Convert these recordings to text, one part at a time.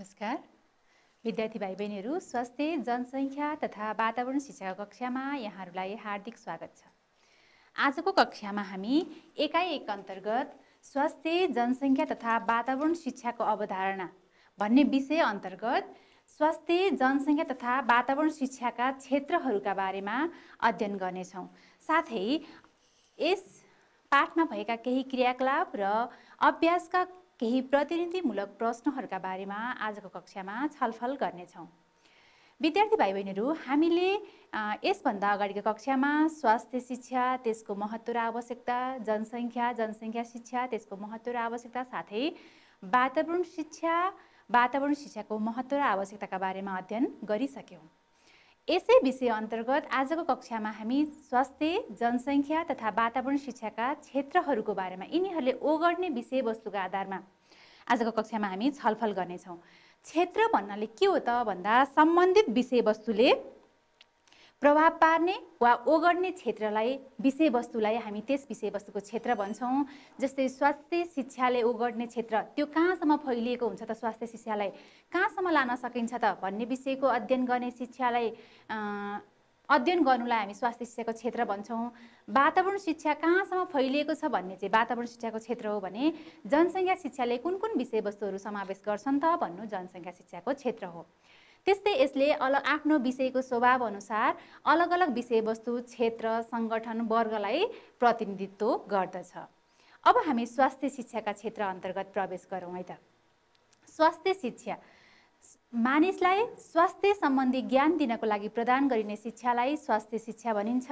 नमस्कार। विद्यार्थी भाइ बहिनीहरू स्वास्थ्य जनसङ्ख्या तथा वातावरण शिक्षाको कक्षामा यहाँहरूलाई हार्दिक स्वागत छ। आजको कक्षामा हामी एकाइ एक अन्तर्गत स्वास्थ्य जनसङ्ख्या तथा वातावरण शिक्षाको अवधारणा भन्ने विषय अन्तर्गत स्वास्थ्य जनसङ्ख्या तथा वातावरण शिक्षाका क्षेत्रहरूका बारेमा अध्ययन गर्नेछौँ। साथै यस पाठमा भएका केही क्रियाकलाप र अभ्यासका केही प्रतिनिधिमूलक प्रश्नहरूका बारेमा आजको कक्षामा छलफल गर्नेछौँ। विद्यार्थी भाइ बहिनीहरू हामीले यसभन्दा अगाडिको कक्षामा स्वास्थ्य शिक्षा त्यसको महत्त्व र आवश्यकता जनसङ्ख्या जनसङ्ख्या शिक्षा त्यसको महत्त्व र आवश्यकता साथै वातावरण शिक्षा वातावरण शिक्षाको महत्त्व र आवश्यकताका बारेमा अध्ययन गरिसक्यौँ। यसै विषय अन्तर्गत आजको कक्षामा हामी स्वास्थ्य जनसङ्ख्या तथा वातावरण शिक्षाका क्षेत्रहरूको बारेमा यिनीहरूले ओगर्ने विषयवस्तुका आधारमा आजको कक्षामा हामी छलफल गर्नेछौँ। क्षेत्र भन्नाले के हो त भन्दा सम्बन्धित विषयवस्तुले प्रभाव पार्ने वा ओगर्ने क्षेत्रलाई विषयवस्तुलाई हामी त्यस विषयवस्तुको क्षेत्र भन्छौँ। जस्तै स्वास्थ्य शिक्षाले ओगर्ने क्षेत्र त्यो कहाँसम्म फैलिएको हुन्छ त स्वास्थ्य शिक्षालाई? कहाँसम्म लान सकिन्छ त भन्ने विषयको अध्ययन गर्ने शिक्षालाई अध्ययन गर्नुलाई हामी स्वास्थ्य शिक्षाको क्षेत्र भन्छौँ। वातावरण शिक्षा कहाँसम्म फैलिएको छ भन्ने चाहिँ वातावरण शिक्षाको क्षेत्र हो भने जनसङ्ख्या शिक्षाले कुन कुन विषयवस्तुहरू समावेश गर्छन् त भन्नु जनसङ्ख्या शिक्षाको क्षेत्र हो। त्यस्तै यसले अलग आफ्नो विषयको स्वभाव अनुसार अलग अलग विषयवस्तु क्षेत्र सङ्गठन वर्गलाई प्रतिनिधित्व गर्दछ। अब हामी स्वास्थ्य शिक्षाका क्षेत्र अन्तर्गत प्रवेश गरौँ है त। स्वास्थ्य शिक्षा मानिसलाई स्वास्थ्य सम्बन्धी ज्ञान दिनको लागि प्रदान गरिने शिक्षालाई स्वास्थ्य शिक्षा भनिन्छ।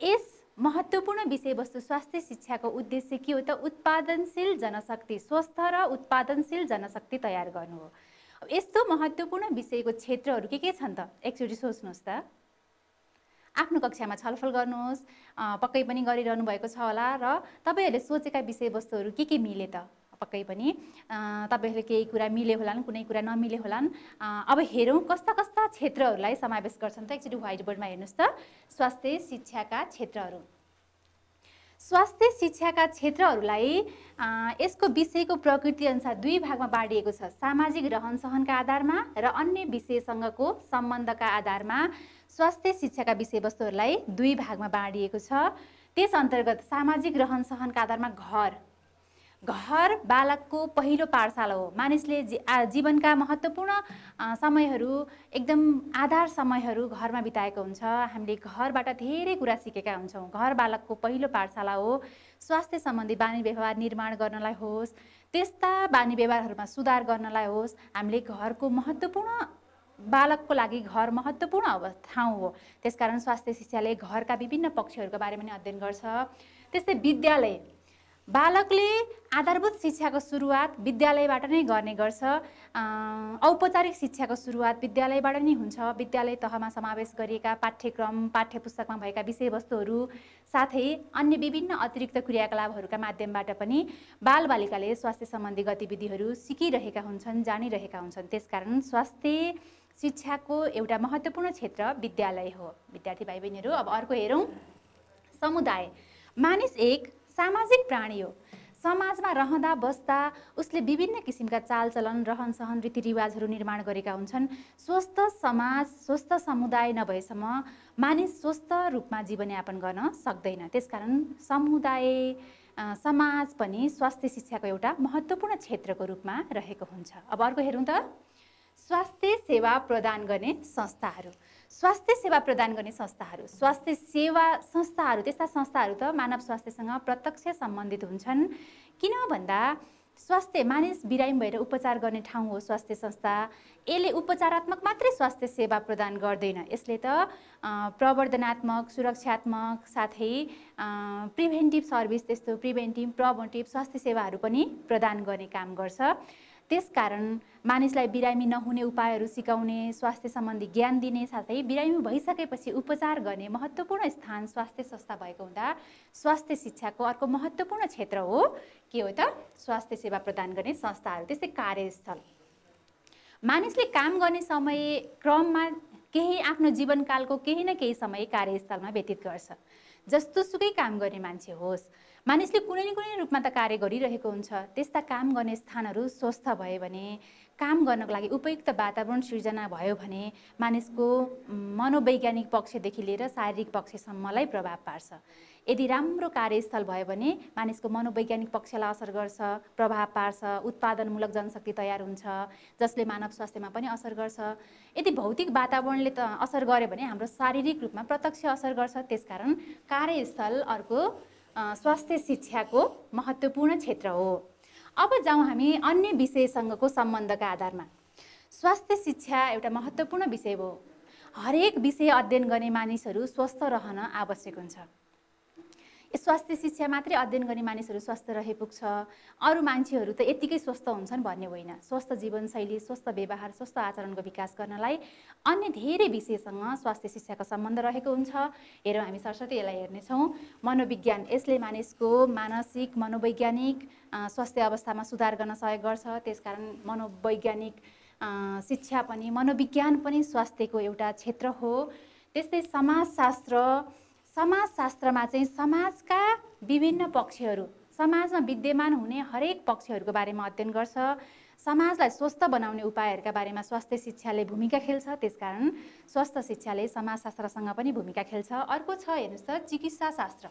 यस महत्त्वपूर्ण विषयवस्तु स्वास्थ्य शिक्षाको उद्देश्य के हो त? उत्पादनशील जनशक्ति स्वस्थ र उत्पादनशील जनशक्ति तयार गर्नु हो। यस्तो महत्त्वपूर्ण विषयको क्षेत्रहरू के के छन् त? एकचोटि सोच्नुहोस् त। आफ्नो कक्षामा छलफल गर्नुहोस् पक्कै पनि गरिरहनु भएको छ होला र तपाईँहरूले सोचेका विषयवस्तुहरू के के मिले त? पक्कै पनि तपाईँहरूले केही कुरा मिले होलान् कुनै कुरा नमिले होलान्। अब हेरौँ कस्ता कस्ता क्षेत्रहरूलाई समावेश गर्छन् त? एकचोटि व्हाइट बोर्डमा हेर्नुहोस् त। स्वास्थ्य शिक्षाका क्षेत्रहरू। स्वास्थ्य शिक्षाका क्षेत्रहरूलाई यसको विषयको प्रकृति अनुसार दुई भागमा बाँडिएको छ। सामाजिक रहनसहनका आधारमा र अन्य विषयसँगको सम्बन्धका आधारमा स्वास्थ्य शिक्षाका विषयवस्तुहरूलाई दुई भागमा बाँडिएको छ। त्यस अन्तर्गत सामाजिक रहनसहनका आधारमा घर घर बालकको पहिलो पाठशाला हो। मानिसले जीवनका महत्त्वपूर्ण समयहरू एकदम आधार समयहरू घरमा बिताएको हुन्छ। हामीले घरबाट धेरै कुरा सिकेका हुन्छौँ। घर बालकको पहिलो पाठशाला हो। स्वास्थ्य सम्बन्धी बानी व्यवहार निर्माण गर्नलाई होस् त्यस्ता बानी व्यवहारहरूमा सुधार गर्नलाई होस् हामीले घरको महत्त्वपूर्ण बालकको लागि घर महत्त्वपूर्ण अब ठाउँ हो। त्यसकारण स्वास्थ्य शिक्षाले घरका विभिन्न पक्षहरूको बारेमा पनि अध्ययन गर्छ। त्यस्तै विद्यालय बालकले आधारभूत शिक्षाको सुरुवात विद्यालयबाट नै गर्ने गर्छ। औपचारिक शिक्षाको सुरुवात विद्यालयबाट नै हुन्छ। विद्यालय तहमा समावेश गरिएका पाठ्यक्रम पाठ्यपुस्तकमा भएका विषयवस्तुहरू साथै अन्य विभिन्न अतिरिक्त क्रियाकलापहरूका माध्यमबाट पनि बालबालिकाले स्वास्थ्य सम्बन्धी गतिविधिहरू सिकिरहेका हुन्छन् जानिरहेका हुन्छन्। त्यसकारण स्वास्थ्य शिक्षाको एउटा महत्त्वपूर्ण क्षेत्र विद्यालय हो। विद्यार्थी भाइ बहिनीहरू अब अर्को हेरौँ। समुदाय। मानिस एक सामाजिक प्राणी हो। समाजमा रहँदा बस्दा उसले विभिन्न किसिमका चालचलन रहनसहन रीतिरिवाजहरू निर्माण गरेका हुन्छन्। स्वस्थ समाज स्वस्थ समुदाय नभएसम्म मानिस स्वस्थ रूपमा जीवनयापन गर्न सक्दैन। त्यसकारण समुदाय समाज पनि स्वास्थ्य शिक्षाको एउटा महत्त्वपूर्ण क्षेत्रको रूपमा रहेको हुन्छ। अब अर्को हेरौँ त। स्वास्थ्य सेवा प्रदान गर्ने संस्थाहरू। स्वास्थ्य सेवा प्रदान गर्ने संस्थाहरू। स्वास्थ्य सेवा संस्थाहरू त्यस्ता संस्थाहरू त मानव स्वास्थ्यसँग प्रत्यक्ष सम्बन्धित हुन्छन्। किन भन्दा स्वास्थ्य मानिस बिरामी भएर उपचार गर्ने ठाउँ हो स्वास्थ्य संस्था। यसले उपचारात्मक मात्रै स्वास्थ्य सेवा प्रदान गर्दैन। यसले त प्रवर्धनात्मक सुरक्षात्मक साथै प्रिभेन्टिभ सर्भिस त्यस्तो प्रिभेन्टिभ प्रमोटिभ स्वास्थ्य सेवाहरू पनि प्रदान गर्ने काम गर्छ। त्यसकारण मानिसलाई बिरामी नहुने उपायहरू सिकाउने स्वास्थ्य सम्बन्धी ज्ञान दिने साथै बिरामी भइसकेपछि उपचार गर्ने महत्त्वपूर्ण स्थान स्वास्थ्य संस्था भएको हुँदा स्वास्थ्य शिक्षाको अर्को महत्त्वपूर्ण क्षेत्र हो के हो त? स्वास्थ्य सेवा प्रदान गर्ने संस्थाहरू त्यस्तै कार्यस्थल। मानिसले काम गर्ने समय क्रममा केही आफ्नो जीवनकालको केही न केही समय कार्यस्थलमा व्यतीत गर्छ। जस्तो सुकै काम गर्ने मान्छे होस् मानिसले कुनै न कुनै रूपमा त कार्य गरिरहेको हुन्छ। त्यस्ता काम गर्ने स्थानहरू स्वस्थ भयो भने काम गर्नको लागि उपयुक्त वातावरण सिर्जना भयो भने मानिसको मनोवैज्ञानिक पक्षदेखि लिएर शारीरिक पक्षसम्मलाई प्रभाव पार्छ। यदि राम्रो कार्यस्थल भयो भने मानिसको मनोवैज्ञानिक पक्षलाई असर गर्छ प्रभाव पार्छ उत्पादनमूलक जनशक्ति तयार हुन्छ जसले मानव स्वास्थ्यमा पनि असर गर्छ। यदि भौतिक वातावरणले त असर गर्यो भने हाम्रो शारीरिक रूपमा प्रत्यक्ष असर गर्छ। त्यसकारण कार्यस्थल अर्को स्वास्थ्य शिक्षाको महत्त्वपूर्ण क्षेत्र हो। अब जाउँ हामी अन्य विषयसँगको सम्बन्धका आधारमा। स्वास्थ्य शिक्षा एउटा महत्त्वपूर्ण विषय हो। हरेक विषय अध्ययन गर्ने मानिसहरू स्वस्थ रहन आवश्यक हुन्छ। स्वास्थ्य शिक्षा मात्रै अध्ययन गर्ने मानिसहरू स्वस्थ रहे पुग्छ। अरू मान्छेहरू त यत्तिकै स्वस्थ हुन्छन् भन्ने होइन। स्वस्थ जीवनशैली स्वस्थ व्यवहार स्वस्थ आचरणको विकास गर्नलाई अन्य धेरै विषयसँग स्वास्थ्य शिक्षाको सम्बन्ध रहेको हुन्छ। हेरौँ हामी सरस्वती यसलाई हेर्नेछौँ। मनोविज्ञान यसले मानिसको मानसिक मनोवैज्ञानिक स्वास्थ्य अवस्थामा सुधार गर्न सहयोग गर्छ। त्यसकारण मनोवैज्ञानिक शिक्षा पनि मनोविज्ञान पनि स्वास्थ्यको एउटा क्षेत्र हो। त्यस्तै समाजशास्त्र समाजशास्त्रमा चाहिँ समाजका विभिन्न पक्षहरू समाजमा विद्यमान हुने हरेक पक्षहरूको बारेमा अध्ययन गर्छ। समाजलाई स्वस्थ बनाउने उपायहरूका बारेमा स्वास्थ्य शिक्षाले भूमिका खेल्छ त्यसकारण स्वास्थ्य शिक्षाले समाजशास्त्रसँग पनि भूमिका खेल्छ। अर्को छ हेर्नुहोस् त चिकित्सा शास्त्र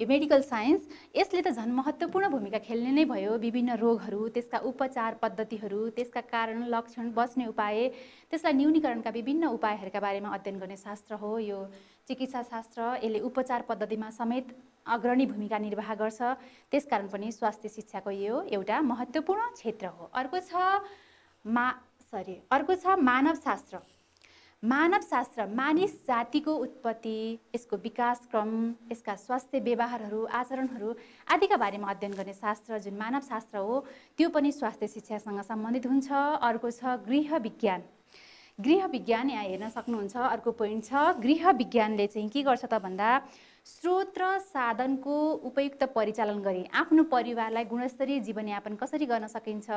यो मेडिकल साइन्स यसले त झन् महत्त्वपूर्ण भूमिका खेल्ने नै भयो। विभिन्न रोगहरू त्यसका उपचार पद्धतिहरू त्यसका कारण लक्षण बस्ने उपाय त्यसलाई न्यूनीकरणका विभिन्न उपायहरूका बारेमा अध्ययन गर्ने शास्त्र हो यो। चिकित्सा शास्त्र यसले उपचार पद्धतिमा समेत अग्रणी भूमिका निर्वाह गर्छ। त्यसकारण पनि स्वास्थ्य शिक्षाको यो एउटा महत्त्वपूर्ण क्षेत्र हो। अर्को छ मा सरी अर्को छ मानवशास्त्र। मानवशास्त्र मानिस जातिको उत्पत्ति यसको विकास क्रम यसका स्वास्थ्य व्यवहारहरू आचरणहरू आदिका बारेमा अध्ययन गर्ने शास्त्र जुन मानवशास्त्र हो त्यो पनि स्वास्थ्य शिक्षासँग सम्बन्धित हुन्छ। अर्को छ गृह विज्ञान। गृह विज्ञान यहाँ हेर्न सक्नुहुन्छ अर्को पोइन्ट छ। गृह विज्ञानले चाहिँ के गर्छ त भन्दा स्रोत र साधनको उपयुक्त परिचालन गरी आफ्नो परिवारलाई गुणस्तरीय जीवनयापन कसरी गर्न सकिन्छ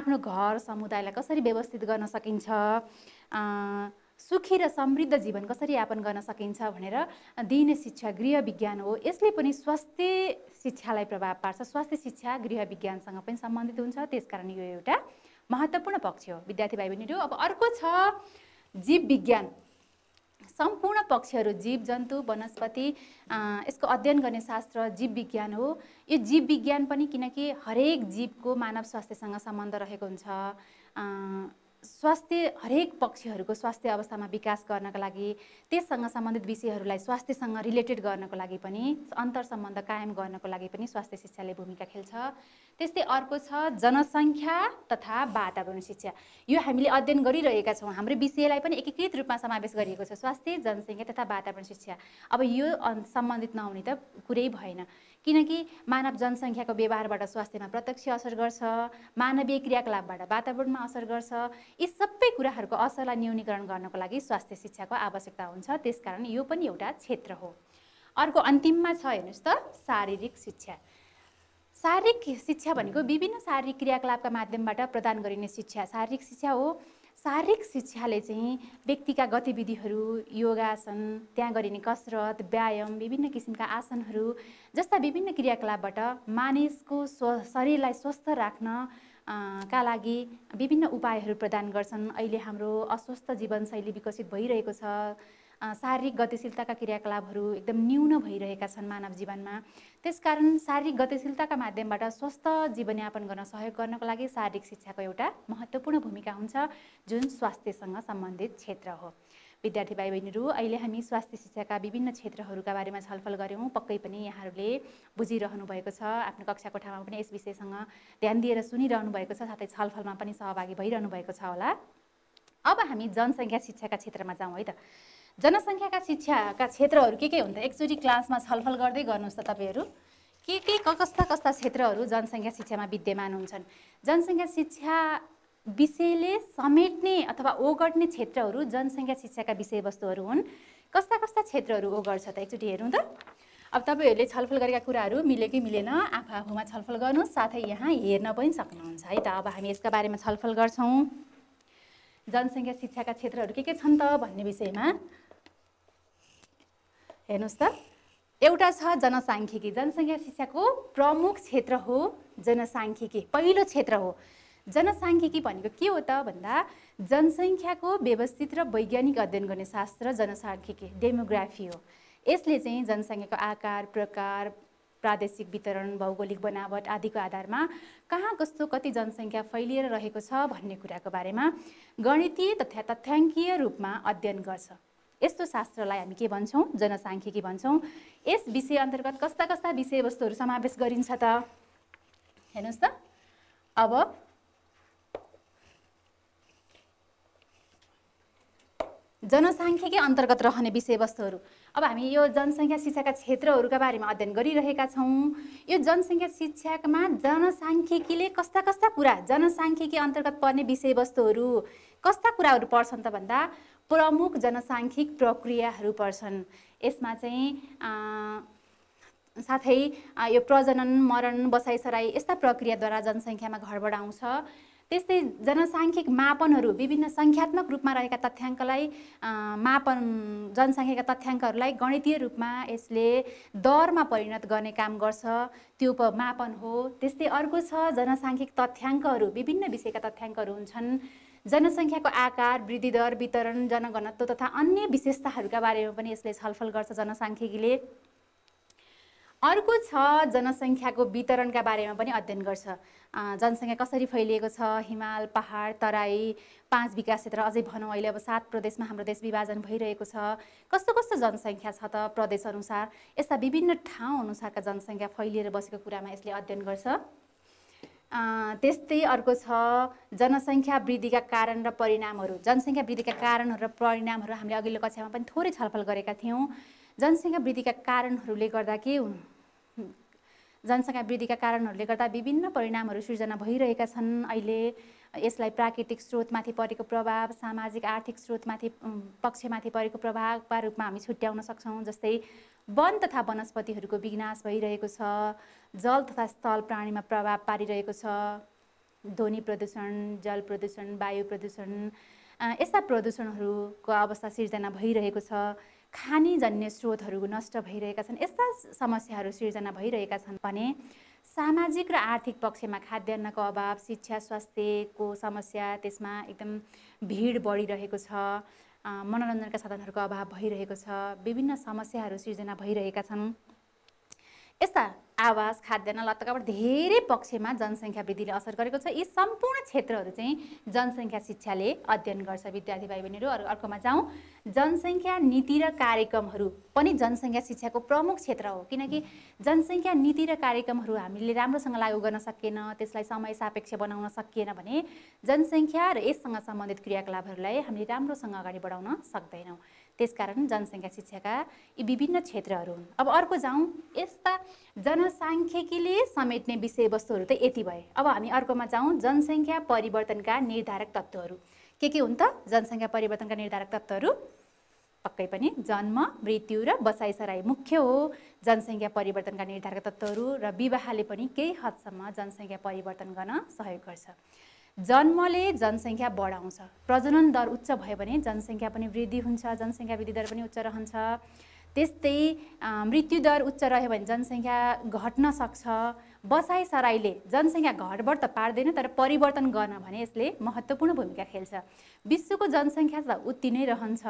आफ्नो घर समुदायलाई कसरी व्यवस्थित गर्न सकिन्छ सुखी र समृद्ध जीवन कसरी यापन गर्न सकिन्छ भनेर दिइने शिक्षा गृह विज्ञान हो। यसले पनि स्वास्थ्य शिक्षालाई प्रभाव पार्छ। स्वास्थ्य शिक्षा गृह विज्ञानसँग पनि सम्बन्धित हुन्छ। त्यसकारण यो एउटा महत्त्वपूर्ण पक्ष हो विद्यार्थी भाइ बहिनीहरू अब अर्को छ जीव विज्ञान सम्पूर्ण पक्षहरू जीव जन्तु वनस्पति यसको अध्ययन गर्ने शास्त्र जीव विज्ञान हो। यो जीव विज्ञान पनि किनकि हरेक जीवको मानव स्वास्थ्यसँग सम्बन्ध रहेको हुन्छ। स्वास्थ्य हरेक पक्षहरूको स्वास्थ्य अवस्थामा विकास गर्नका लागि त्यससँग सम्बन्धित विषयहरूलाई स्वास्थ्यसँग रिलेटेड गर्नको लागि पनि अन्तर सम्बन्ध कायम गर्नको लागि पनि स्वास्थ्य शिक्षाले भूमिका खेल्छ। त्यस्तै अर्को छ जनसङ्ख्या तथा वातावरण शिक्षा। यो हामीले अध्ययन गरिरहेका छौँ। हाम्रो विषयलाई पनि एकीकृत रूपमा समावेश गरिएको छ। स्वास्थ्य जनसङ्ख्या तथा वातावरण शिक्षा। अब यो सम्बन्धित नहुने त कुरै भएन। किनकि मानव जनसङ्ख्याको व्यवहारबाट स्वास्थ्यमा प्रत्यक्ष असर गर्छ मानवीय क्रियाकलापबाट वातावरणमा असर गर्छ। यी सबै कुराहरूको असरलाई न्यूनीकरण गर्नको लागि स्वास्थ्य शिक्षाको आवश्यकता हुन्छ। त्यसकारण यो पनि एउटा क्षेत्र हो। अर्को अन्तिममा छ हेर्नुहोस् त शारीरिक शिक्षा। शारीरिक शिक्षा भनेको विभिन्न शारीरिक क्रियाकलापका माध्यमबाट प्रदान गरिने शिक्षा। शारीरिक शिक्षा हो शारीरिक शिक्षाले चाहिँ व्यक्तिका गतिविधिहरू योगासन त्यहाँ गरिने कसरत व्यायाम विभिन्न किसिमका आसनहरू जस्ता विभिन्न क्रियाकलापबाट मानिसको स्व शरीरलाई स्वस्थ राख्न का लागि विभिन्न उपायहरू प्रदान गर्छन्। अहिले हाम्रो अस्वस्थ जीवनशैली विकसित भइरहेको छ। शारीरिक गतिशीलताका क्रियाकलापहरू एकदम न्यून भइरहेका छन् मानव जीवनमा। त्यसकारण शारीरिक गतिशीलताका माध्यमबाट स्वस्थ जीवनयापन गर्न सहयोग गर्नको लागि शारीरिक शिक्षाको एउटा महत्त्वपूर्ण भूमिका हुन्छ जुन स्वास्थ्यसँग सम्बन्धित क्षेत्र हो। विद्यार्थी भाइ बहिनीहरू अहिले हामी स्वास्थ्य शिक्षाका विभिन्न क्षेत्रहरूका बारेमा छलफल गऱ्यौँ। पक्कै पनि यहाँहरूले बुझिरहनु भएको छ आफ्नो कक्षा कोठामा पनि यस विषयसँग ध्यान दिएर सुनिरहनु भएको छ साथै छलफलमा पनि सहभागी भइरहनु भएको छ होला। अब हामी जनसङ्ख्या शिक्षाका क्षेत्रमा जाउँ है त। जनसङ्ख्याका शिक्षाका क्षेत्रहरू के के हुन्छ? एकचोटि क्लासमा छलफल गर्दै गर्नुहोस् त तपाईँहरू। के के कस्ता कस्ता क्षेत्रहरू जनसङ्ख्या शिक्षामा विद्यमान हुन्छन्? जनसङ्ख्या शिक्षा विषयले समेट्ने अथवा ओगट्ने क्षेत्रहरू जनसङ्ख्या शिक्षाका विषयवस्तुहरू हुन्। कस्ता कस्ता क्षेत्रहरू ओगट्छ त? एकचोटि हेरौँ त। अब तपाईँहरूले छलफल गरेका कुराहरू मिले कि मिलेन। आफू आफूमा छलफल गर्नुहोस् साथै यहाँ हेर्न पनि सक्नुहुन्छ है त। अब हामी यसका बारेमा छलफल गर्छौँ। जनसङ्ख्या शिक्षाका क्षेत्रहरू के के छन् त भन्ने विषयमा हेर्नुहोस् त। एउटा छ जनसाङ्ख्यिकी। जनसङ्ख्या शिक्षाको प्रमुख क्षेत्र हो जनसाङ्ख्यिकी। पहिलो क्षेत्र हो। जनसाङ्ख्यिकी भनेको के हो त भन्दा जनसङ्ख्याको व्यवस्थित र वैज्ञानिक अध्ययन गर्ने शास्त्र जनसाङ्ख्यिकी डेमोग्राफी हो। यसले चाहिँ जनसङ्ख्याको आकार प्रकार प्रादेशिक वितरण भौगोलिक बनावट आदिको आधारमा कहाँ कस्तो कति जनसङ्ख्या फैलिएर रहेको छ भन्ने कुराको बारेमा गणितीय तथा तथ्याङ्कीय रूपमा अध्ययन गर्छ। यस्तो शास्त्रलाई हामी के भन्छौँ? जनसाङ्ख्यिकी भन्छौँ। यस विषय अन्तर्गत कस्ता कस्ता विषयवस्तुहरू समावेश गरिन्छ त? हेर्नुहोस् त। अब जनसाङ्ख्यिकी अन्तर्गत रहने विषयवस्तुहरू। अब हामी यो जनसङ्ख्या शिक्षाका क्षेत्रहरूका बारेमा अध्ययन गरिरहेका छौँ। यो जनसङ्ख्या शिक्षामा जनसाङ्ख्यिकीले कस्ता कस्ता कुरा जनसाङ्ख्यिकी अन्तर्गत पर्ने विषयवस्तुहरू कस्ता कुराहरू पर्छन् त भन्दा प्रमुख जनसाङ्ख्यिक प्रक्रियाहरू पर्छन् यसमा चाहिँ साथै यो प्रजनन मरण बसाइसराई यस्ता प्रक्रियाद्वारा जनसङ्ख्यामा घरबड आउँछ। त्यस्तै जनसाङ्ख्यिक मापनहरू विभिन्न सङ्ख्यात्मक रूपमा रहेका तथ्याङ्कलाई मापन जनसङ्ख्याका तथ्याङ्कहरूलाई गणितीय रूपमा यसले दरमा परिणत गर्ने काम गर्छ। त्यो मापन हो। त्यस्तै अर्को छ जनसाङ्ख्यिक तथ्याङ्कहरू विभिन्न विषयका तथ्याङ्कहरू हुन्छन्। जनसङ्ख्याको आकार वृद्धि दर वितरण जनघनत्व तथा अन्य विशेषताहरूका बारेमा पनि यसले छलफल गर्छ जनसाङ्ख्यिकीले। अर्को छ जनसङ्ख्याको वितरणका बारेमा पनि अध्ययन गर्छ। जनसङ्ख्या कसरी फैलिएको छ? हिमाल पहाड तराई पाँच विकास क्षेत्र अझै भनौँ। अहिले अब सात प्रदेशमा हाम्रो देश विभाजन भइरहेको छ। कस्तो कस्तो जनसङ्ख्या छ त प्रदेशअनुसार? यस्ता विभिन्न ठाउँ अनुसारका जनसङ्ख्या फैलिएर बसेको कुरामा यसले अध्ययन गर्छ। त्यस्तै अर्को छ जनसङ्ख्या वृद्धिका कारण र परिणामहरू। जनसङ्ख्या वृद्धिका कारणहरू र परिणामहरू हामीले अघिल्लो कक्षामा पनि थोरै छलफल गरेका थियौँ। जनसङ्ख्या वृद्धिका कारणहरूले गर्दा के जनसङ्ख्या वृद्धिका कारणहरूले गर्दा विभिन्न परिणामहरू सिर्जना भइरहेका छन्। अहिले यसलाई प्राकृतिक स्रोतमाथि परेको प्रभाव सामाजिक आर्थिक स्रोतमाथि पक्षमाथि परेको प्रभावका रूपमा हामी छुट्याउन सक्छौँ जस्तै वन तथा वनस्पतिहरूको विनाश भइरहेको छ जल तथा स्थल प्राणीमा प्रभाव पारिरहेको छ ध्वनि प्रदूषण जल प्रदूषण वायु प्रदूषण यस्ता प्रदूषणहरूको अवस्था सिर्जना भइरहेको छ। खानीजन्य स्रोतहरू नष्ट भइरहेका छन् यस्ता समस्याहरू सिर्जना भइरहेका छन् भने सामाजिक र आर्थिक पक्षमा खाद्यान्नको अभाव शिक्षा स्वास्थ्यको समस्या त्यसमा एकदम भिड बढिरहेको छ मनोरञ्जनका साधनहरूको अभाव भइरहेको छ विभिन्न समस्याहरू सिर्जना भइरहेका छन्। यस्ता आवास खाद्यान्न लत्तकाबाट धेरै पक्षमा जनसङ्ख्या वृद्धिले असर गरेको छ। यी सम्पूर्ण क्षेत्रहरू चाहिँ जनसङ्ख्या शिक्षाले अध्ययन गर्छ। विद्यार्थी भाइ बहिनीहरू अरू अर्कोमा जाउँ। जनसङ्ख्या नीति र कार्यक्रमहरू पनि जनसङ्ख्या शिक्षाको प्रमुख क्षेत्र हो। किनकि जनसङ्ख्या नीति र कार्यक्रमहरू हामीले राम्रोसँग लागू गर्न सकिएन त्यसलाई समय सापेक्ष बनाउन सकिएन भने जनसङ्ख्या र यससँग सम्बन्धित क्रियाकलापहरूलाई हामीले राम्रोसँग अगाडि बढाउन सक्दैनौँ। त्यसकारण जनसङ्ख्या शिक्षाका यी विभिन्न क्षेत्रहरू हुन्। अब अर्को जाउँ यस्ता जनसाङ्ख्यिकीले समेट्ने विषयवस्तुहरू त यति भए। अब हामी अर्कोमा जाउँ जनसङ्ख्या परिवर्तनका निर्धारक तत्त्वहरू। के के हुन् त? जनसङ्ख्या परिवर्तनका निर्धारक तत्त्वहरू? पक्कै पनि जन्म मृत्यु र बसाइसराई मुख्य हो। जनसङ्ख्या परिवर्तनका निर्धारक तत्त्वहरू र विवाहले पनि केही हदसम्म जनसङ्ख्या परिवर्तन गर्न सहयोग गर्छ। जन्मले जनसङ्ख्या बढाउँछ। प्रजनन दर उच्च भयो भने जनसङ्ख्या पनि वृद्धि हुन्छ जनसङ्ख्या वृद्धि दर पनि उच्च रहन्छ। त्यस्तै मृत्युदर उच्च रह्यो भने जनसङ्ख्या घट्न सक्छ। बसाइ सराईले जनसङ्ख्या घटबड त पार्दैन तर परिवर्तन गर्न भने यसले महत्त्वपूर्ण भूमिका खेल्छ। विश्वको जनसङ्ख्या त उति नै रहन्छ।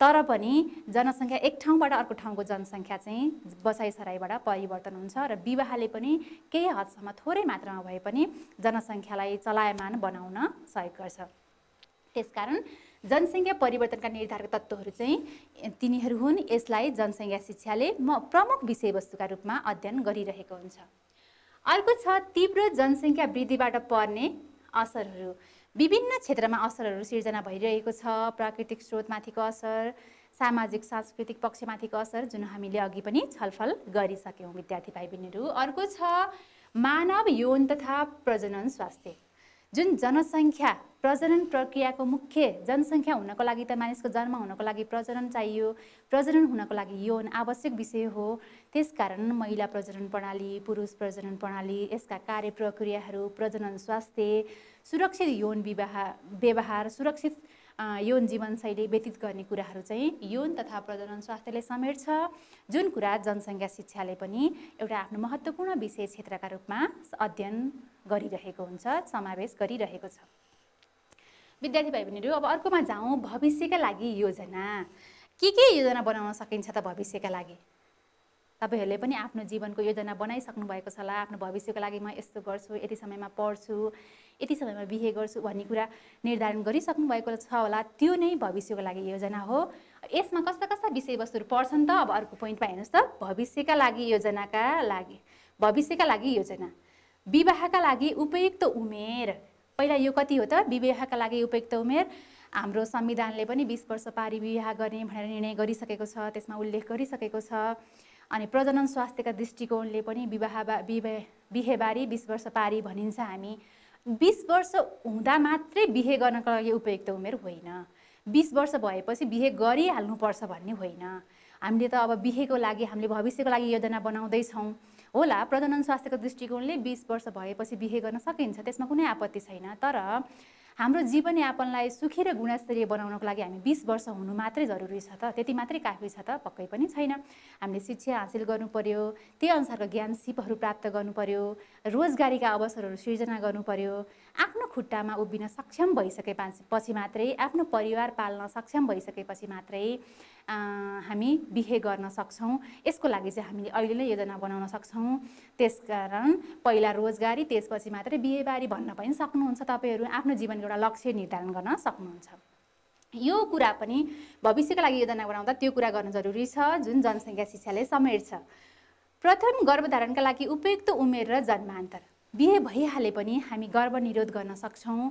तर पनि जनसङ्ख्या एक ठाउँबाट अर्को ठाउँको जनसङ्ख्या चाहिँ बसाइसराईबाट परिवर्तन हुन्छ र विवाहले पनि केही हदसम्म थोरै मात्रामा भए पनि जनसङ्ख्यालाई चलायमान बनाउन सहयोग गर्छ। त्यसकारण जनसङ्ख्या परिवर्तनका निर्धारक तत्त्वहरू चाहिँ तिनीहरू हुन्। यसलाई जनसङ्ख्या शिक्षाले म प्रमुख विषयवस्तुका रूपमा अध्ययन गरिरहेको हुन्छ। अर्को छ तीव्र जनसङ्ख्या वृद्धिबाट पर्ने असरहरू। विभिन्न क्षेत्रमा असरहरू सिर्जना भइरहेको छ। प्राकृतिक स्रोतमाथिको असर सामाजिक सांस्कृतिक पक्षमाथिको असर जुन हामीले अघि पनि छलफल गरिसक्यौँ विद्यार्थी भाइ बहिनीहरू अर्को छ मानव यौन तथा प्रजनन स्वास्थ्य। जुन जनसङ्ख्या प्रजनन प्रक्रियाको मुख्य जनसङ्ख्या हुनको लागि त मानिसको जन्म हुनको लागि प्रजनन चाहियो। प्रजनन हुनको लागि यौन आवश्यक विषय हो। त्यसकारण महिला प्रजनन प्रणाली पुरुष प्रजनन प्रणाली यसका कार्य प्रक्रियाहरू प्रजनन स्वास्थ्य सुरक्षित यौन विवाह व्यवहार सुरक्षित यौन जीवनशैली व्यतीत गर्ने कुराहरू चाहिँ यौन तथा प्रजनन स्वास्थ्यले समेट्छ। जुन कुरा जनसङ्ख्या शिक्षाले पनि एउटा आफ्नो महत्त्वपूर्ण विषय क्षेत्रका रूपमा अध्ययन गरिरहेको हुन्छ समावेश गरिरहेको छ। विद्यार्थी भाइ बहिनीहरू अब अर्कोमा जाउँ भविष्यका लागि योजना। के के योजना बनाउन सकिन्छ त भविष्यका लागि? तपाईँहरूले पनि आफ्नो जीवनको योजना बनाइसक्नु भएको छ होला। आफ्नो भविष्यको लागि म यस्तो गर्छु यति समयमा पढ्छु यति समयमा बिहे गर्छु भन्ने कुरा निर्धारण गरिसक्नु भएको छ होला। त्यो नै भविष्यको लागि योजना हो। यसमा कस्ता कस्ता विषयवस्तुहरू पढ्छन् त? अब अर्को पोइन्टमा हेर्नुहोस् त। भविष्यका लागि योजनाका लागि। भविष्यका लागि योजना। विवाहका लागि उपयुक्त उमेर। पहिला यो कति हो त? विवाहका लागि उपयुक्त उमेर। हाम्रो संविधानले पनि बिस वर्ष पारि विवाह गर्ने भनेर निर्णय गरिसकेको छ त्यसमा उल्लेख गरिसकेको छ। अनि प्रजनन स्वास्थ्यका दृष्टिकोणले पनि विवाह विवाह बिहेबारी बिस वर्ष पारी भनिन्छ हामी। बिस वर्ष हुँदा मात्रै बिहे गर्नको लागि उपयुक्त उमेर होइन। बिस वर्ष भएपछि बिहे गरिहाल्नुपर्छ भन्ने होइन। हामीले त अब बिहेको लागि हामीले भविष्यको लागि योजना बनाउँदैछौँ। होला। प्रजनन स्वास्थ्यको दृष्टिकोणले बिस वर्ष भएपछि बिहे गर्न सकिन्छ त्यसमा कुनै आपत्ति छैन। तर हाम्रो जीवनयापनलाई सुखी र गुणस्तरीय बनाउनको लागि हामी बिस वर्ष हुनु मात्रै जरुरी छ त। त्यति मात्रै काफी छ त पक्कै पनि छैन। हामीले शिक्षा हासिल पर्यो त्यही अनुसारको ज्ञान सिपहरू प्राप्त गर्नु पर्यो रोजगारीका अवसरहरू सिर्जना गर्नु पर्यो आफ्नो खुट्टामा उभिन सक्षम भइसके पछि मात्रै आफ्नो परिवार पाल्न सक्षम भइसकेपछि मात्रै हामी बिहे गर्न सक्छौँ। यसको लागि चाहिँ हामीले अहिले नै योजना बनाउन सक्छौँ। त्यसकारण पहिला रोजगारी त्यसपछि मात्रै बिहेबारी भन्न पनि सक्नुहुन्छ तपाईँहरू। आफ्नो जीवनको एउटा लक्ष्य निर्धारण गर्न सक्नुहुन्छ। यो कुरा पनि भविष्यको लागि योजना बनाउँदा त्यो कुरा गर्न जरुरी छ। जुन जनसङ्ख्या शिक्षाले समेट्छ। प्रथम गर्भधारणका लागि उपयुक्त उमेर र जन्मान्तर। बिहे भइहाले पनि हामी गर्भनिरोध गर्न सक्छौँ।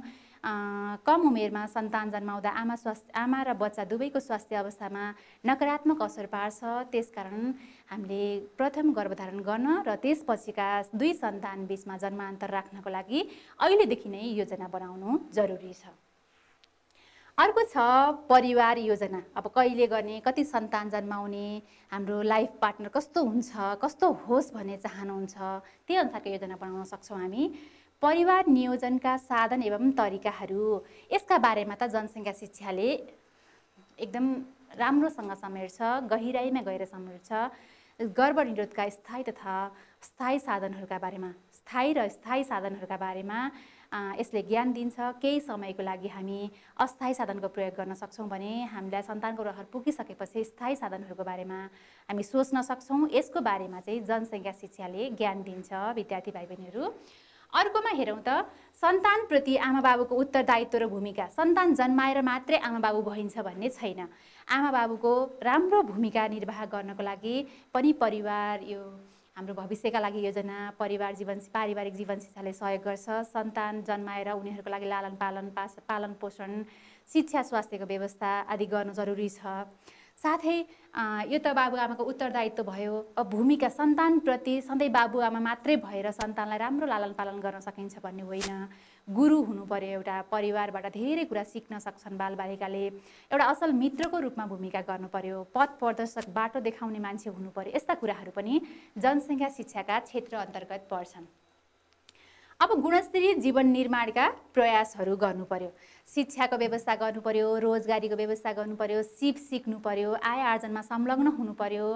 कम उमेरमा सन्तान जन्माउँदा आमा स्वास्थ्य आमा र बच्चा दुवैको स्वास्थ्य अवस्थामा नकारात्मक असर पार्छ। त्यसकारण हामीले प्रथम गर्भधारण गर्न र त्यसपछिका दुई सन्तान बिचमा जन्मान्तर राख्नको लागि अहिलेदेखि नै योजना बनाउनु जरुरी छ। अर्को छ परिवार योजना। अब कहिले गर्ने कति सन्तान जन्माउने हाम्रो लाइफ पार्टनर कस्तो हुन्छ कस्तो होस् भन्ने चाहनुहुन्छ त्यही अनुसारको योजना बनाउन सक्छौँ हामी। परिवार नियोजनका साधन एवं तरिकाहरू यसका बारेमा त जनसङ्ख्या शिक्षाले एकदम राम्रोसँग समेट्छ गहिराइमा गएर समेट्छ। गर्भनिरोधका स्थायी तथा स्थायी साधनहरूका बारेमा स्थायी र स्थायी साधनहरूका बारेमा यसले ज्ञान दिन्छ। केही समयको लागि हामी अस्थायी साधनको प्रयोग गर्न सक्छौँ भने हामीलाई सन्तानको रहर पुगिसकेपछि स्थायी साधनहरूको बारेमा हामी सोच्न सक्छौँ। यसको बारेमा चाहिँ जनसङ्ख्या शिक्षाले ज्ञान दिन्छ विद्यार्थी भाइ बहिनीहरू अर्कोमा हेरौँ त सन्तानप्रति आमा बाबुको उत्तरदायित्व र भूमिका। सन्तान जन्माएर मात्रै आमा बाबु भइन्छ भन्ने छैन। आमा बाबुको राम्रो भूमिका निर्वाह गर्नको लागि पनि परिवार यो हाम्रो भविष्यका लागि योजना परिवार जीवन पारिवारिक जीवन शिक्षाले सहयोग गर्छ। सन्तान जन्माएर उनीहरूको लागि लालन पालन पालन पोषण शिक्षा स्वास्थ्यको व्यवस्था आदि गर्नु जरुरी छ। साथै यो त बाबुआमाको उत्तरदायित्व भयो। अब भूमिका सन्तानप्रति सधैँ बाबुआमा मात्रै भएर सन्तानलाई राम्रो लालन पालन गर्न सकिन्छ भन्ने होइन। गुरु हुनु पर्यो एउटा परिवारबाट धेरै कुरा सिक्न सक्छन् बालबालिकाले। एउटा असल मित्रको रूपमा भूमिका गर्नु पर्यो पथ प्रदर्शक बाटो देखाउने मान्छे हुनु पर्यो यस्ता कुराहरू पनि जनसङ्ख्या शिक्षाका क्षेत्र अन्तर्गत पर्छन्। अब गुणस्तरीय जीवन निर्माणका प्रयासहरू गर्नु पर्यो शिक्षाको व्यवस्था गर्नु पर्यो रोजगारीको व्यवस्था गर्नु पर्यो सिप सिक्नु पर्यो आय आर्जनमा संलग्न हुनु पर्यो